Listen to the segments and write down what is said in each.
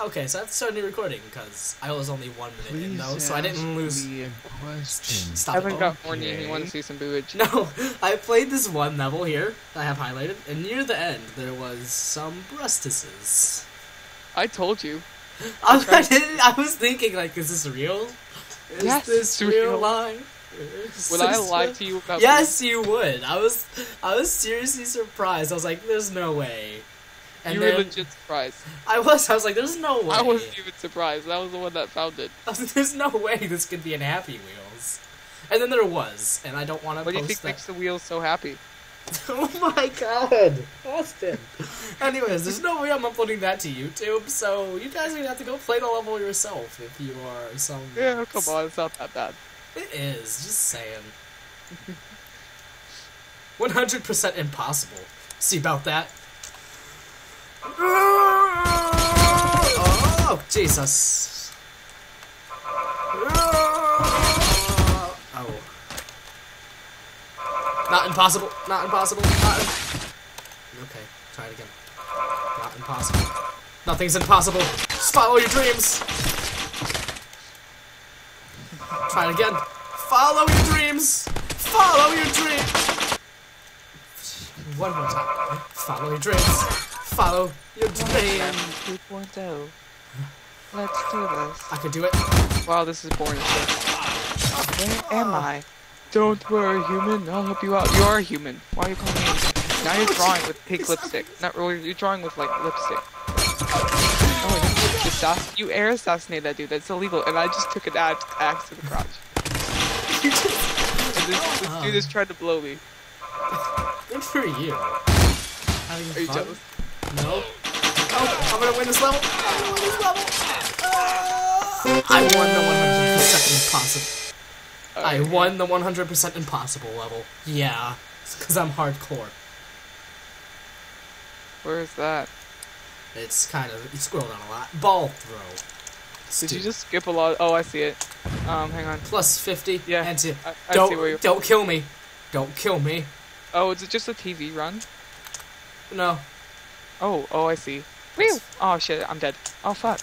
Okay, so I have to start a new recording because I was only one minute in though, so I didn't lose. question. Stop Evan it. got horny and he Okay. to see some boobage. No, I played this one level here that I have highlighted, and near the end there was some breastises. I told you. I, I didn't. I was thinking like, is this real? Is Yes, this it's real real. life? Would I this lie to you about Yes, you would. I was, I was seriously surprised. I was like, "There's no way." And you then were legit surprised. I was, I was like, "There's no way." I wasn't even surprised. I was the one that found it. I was like, There's no way this could be in Happy Wheels. And then there was, and I don't want to What do you think that. makes the wheels so happy? oh my god, Austin. Anyways, there's no way I'm uploading that to YouTube, so you guys are gonna have to go play the level yourself if you are some. Yeah, come on, it's not that bad. It is, just saying. 100% impossible. See about that? Oh, Jesus. Oh. Not impossible. Not impossible. Not okay, try it again. Not impossible. Nothing's impossible. Just follow your dreams. Try it again. Follow your dreams. Follow your dreams. One more time. Follow your dreams. Follow your dreams. 2.0. Let's do this. I could do it. Wow, this is boring shit. Where am I? Don't worry, human. I'll help you out. You are a human. Why are you calling me? Now you're drawing with pink lipstick. Not really. You're drawing with like lipstick. Oh, you, assass- you air assassinate that dude. That's illegal. And I just took an axe, axe to the crotch. And this, this dude is trying to blow me. Good for you. Having Are you fun? jealous? No. Oh, I'm gonna win this level. I'm gonna win this level. Ah! I won the 100% impossible. I won the 100% impossible level. Yeah, because I'm hardcore. Where is that? It's kind of you scroll down a lot. Ball throw. Did you Stu- just skip a lot? Oh, I see it. Um, hang on. plus 50? Yeah, And to, I, I don't see where you're. don't kill me. Don't kill me. Oh, is it just a TV run? No. Oh, oh, I see. Whew. Oh shit, I'm dead. Oh fuck.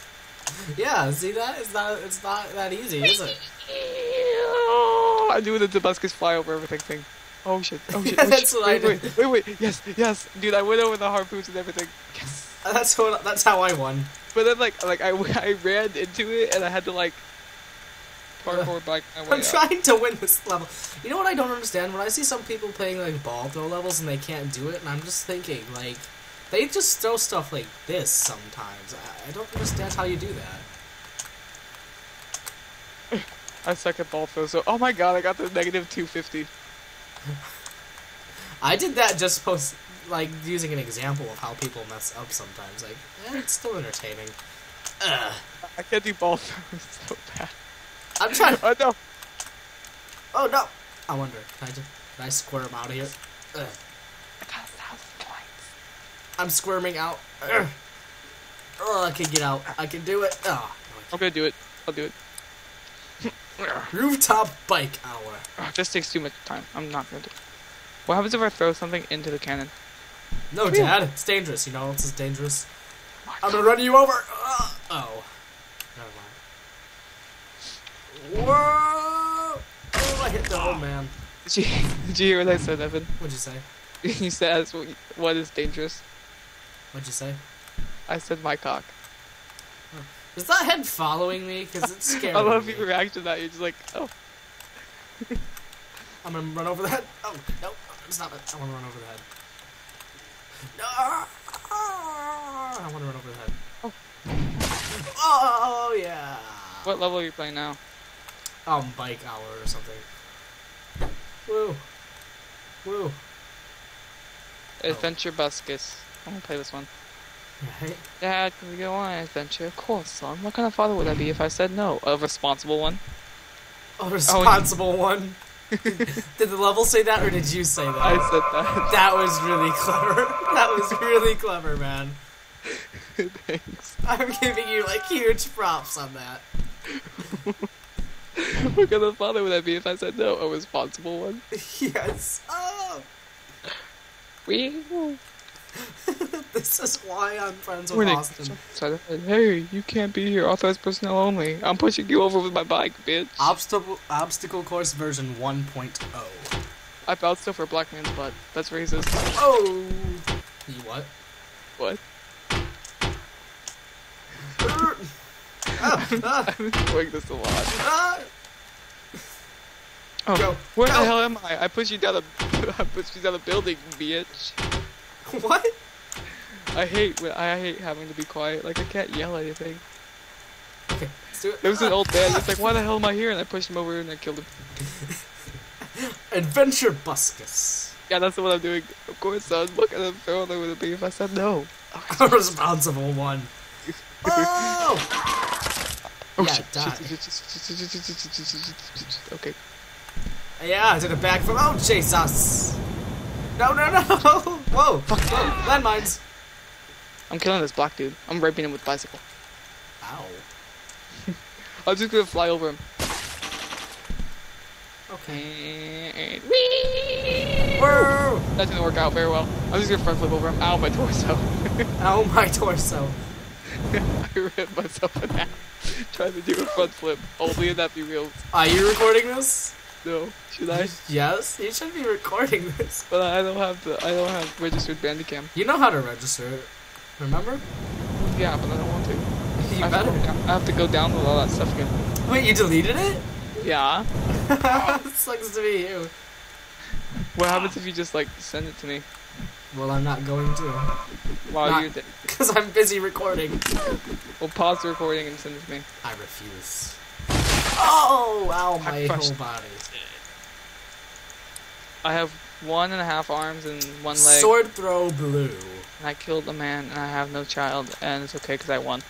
Yeah, see that? It's not it's not that easy, is it? I'm doing the Damascus flyover everything thing. Oh shit. Oh shit. Yeah, oh, that's shit. what I did. wait, wait, wait. Yes, yes, dude. I went over the harpoons and everything. Yes. Uh, that's what that's how I won. But then like like I, I ran into it and I had to like parkour back my way I'm up. trying to win this level. You know what I don't understand? When I see some people playing like ball throw levels and they can't do it, and I'm just thinking like they just throw stuff like this sometimes. I, I don't understand how you do that. I suck at ball throw. So oh my god, I got the negative 250. I did that just post like using an example of how people mess up sometimes. Like eh, it's still entertaining. Ugh. I can't do ball throws so bad. I'm trying. Oh no. Oh no! I wonder. Can I just can I squirm out of here? Ugh. I got a thousand points. I'm squirming out. Ugh. Oh, I can get out. I can do it. Oh, I'm gonna do it. I'll do it. rooftop bike hour. This takes too much time. I'm not gonna do it. What happens if I throw something into the cannon? No, Phew. Dad, it's dangerous. You know, it's dangerous. Oh I'm gonna run you over. Oh, never mind. Whoa! Oh, I hit the old man. Did you, did you hear what I said, Evan? What'd you say? you said what is dangerous. What'd you say? I said my cock. Is that head following me? Because it's scary. I love your reaction to that. You're just like, oh. I'm gonna run over the head. Oh, no. Stop it. I wanna run over the head. No! I wanna run over the head. Oh. Oh, yeah. What level are you playing now? Um, bike hour or something. Woo. Woo. Adventure Buscus. I'm gonna play this one. Right? Dad, can we go on an adventure? Of course, son. What kind of father would I be if I said no? A responsible one? A oh, responsible one. did the level say that or did you say that? I said that. That was really clever. That was really clever, man. Thanks. I'm giving you like huge props on that. what kind of father would I be if I said no? A responsible one? yes. Oh. We. this is why I'm friends with Warning. Austin. So said, Hey, you can't be here. Authorized personnel only. I'm pushing you over with my bike, bitch. Obstacle obstacle course version oh. 1.0. I bounced over a black man's butt. That's racist. Oh, you what? What? Ah, ah, I'm been doing this a lot. ah. Oh, Go, where go. the hell am I? I pushed you down a, I pushed you down a building, bitch. What? I hate I hate having to be quiet. Like I can't yell anything. Okay, let's do it. There was an old man. He's like, "Why the hell am I here?" And I pushed him over and I killed him. Adventure Buscus. Yeah, that's what I'm doing. Of course, son. Look at him throwing over the beef. I said no. A responsible one. Oh! Oh Yeah, shit. die. Okay. Yeah, I did a backflip. Oh, Jesus! No, no, no! Whoa! Fuck! Whoa. Landmines! I'm killing this black dude. I'm raping him with a bicycle. Ow. I'm just gonna fly over him. Okay. Whoa! That didn't work out very well. I'm just gonna front flip over him. Ow, my torso. Ow, my torso. I ripped myself in half trying to do a front flip. Only in that be real. Are you recording this? No, should I? Yes, you should be recording this. But I don't have the. I don't have registered Bandicam. You know how to register it. Remember? Yeah, but I don't want to. You I have, to better. go down, I have to go download all that stuff again. Wait, you deleted it? Yeah. Sucks to be you. What happens if you just like send it to me Well, I'm not going to. while Not- you're? Because I'm busy recording. We'll pause the recording and send it to me. I refuse. Oh, oh ow, my I whole body. I have one and a half arms and one leg. Sword throw blue. And I killed a man and I have no child and it's okay because I won.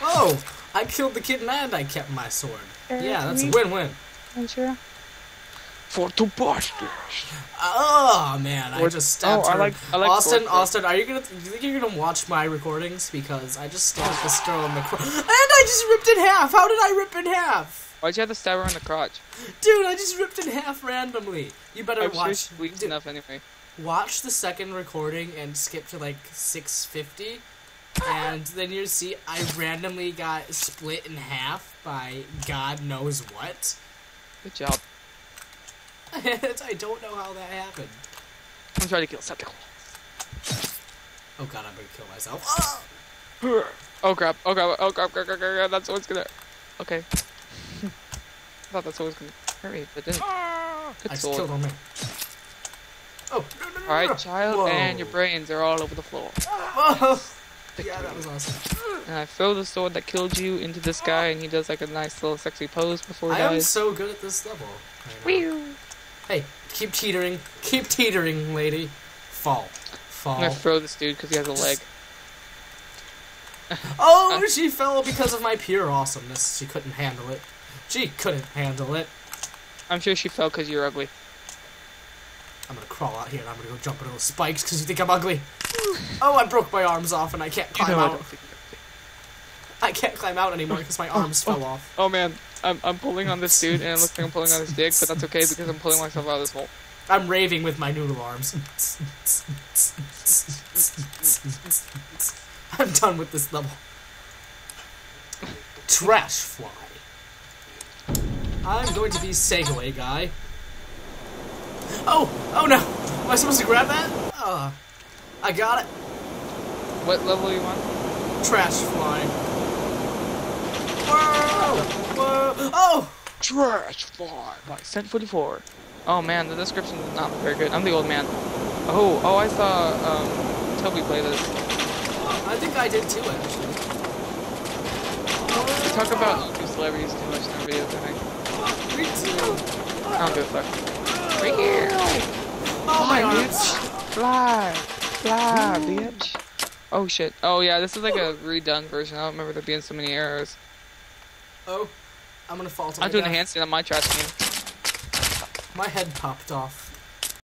Oh, I killed the kid and I kept my sword. Yeah, that's a win-win. Sure. For two bastards. Oh man, I Or- just stabbed oh, I her. like- I like Austin, sword. Austin, are you gonna? Do You think you're gonna watch my recordings because I just stabbed this girl in the cro- and I just ripped in half. How did I rip in half? Why'd you have to stab her in the crotch? Dude, I just ripped in half randomly. You better I'm watch. she bleeds dude, enough anyway. watch the second recording and skip to like 650 and then you see I randomly got split in half by God knows what. Good job. I don't know how that happened. I'm trying to kill Claus. Oh god, I'm gonna kill myself. Oh! Oh crap, oh crap, oh crap, crap, crap, crap, that's what's gonna... Okay. I thought that's what was gonna hurt me, but it didn't. Ah, I Good just sword. killed on me. Oh, no, no, no, Alright, no. child, Whoa. and your brains are all over the floor. Victory. Yeah, that was awesome. And I throw the sword that killed you into this guy, and he does like a nice little sexy pose before he I am so good at this level. I. Whew. Hey, keep teetering. Keep teetering, lady. Fall. Fall. I'm gonna throw this dude because he has a leg. Oh, she fell because of my pure awesomeness. She couldn't handle it. She couldn't handle it. I'm sure she fell because you're ugly. I'm gonna crawl out here and I'm gonna go jump into those spikes because you think I'm ugly. Oh, I broke my arms off and I can't You climb know out. don't think you're ugly. I can't climb out anymore because my arms oh. fell oh, off. Oh man, I'm, I'm pulling on this dude, and it looks like I'm pulling on his dick, but that's okay because I'm pulling myself out of this hole. I'm raving with my noodle arms. I'm done with this level. Trash fly. I'm going to be Segway guy. Oh! Oh no! Am I supposed to grab that? Oh. I got it. What level are you on? Trash fly. Whoa! Whoa! Oh! Trash Fly by Cent 44. Oh man, the description is not very good. I'm the old man. Oh, oh, I saw um, Toby play this. I think I did too, actually. We talk about new celebrities too much in our videos, I think. Me too. I don't give a fuck. Oh, my Fly, arms. bitch. Fly. Fly, bitch. Oh shit. Oh yeah, this is like a redone version. I don't remember there being so many errors. Oh, I'm gonna fall to I'm doing a handstand on my trash can. My head popped off.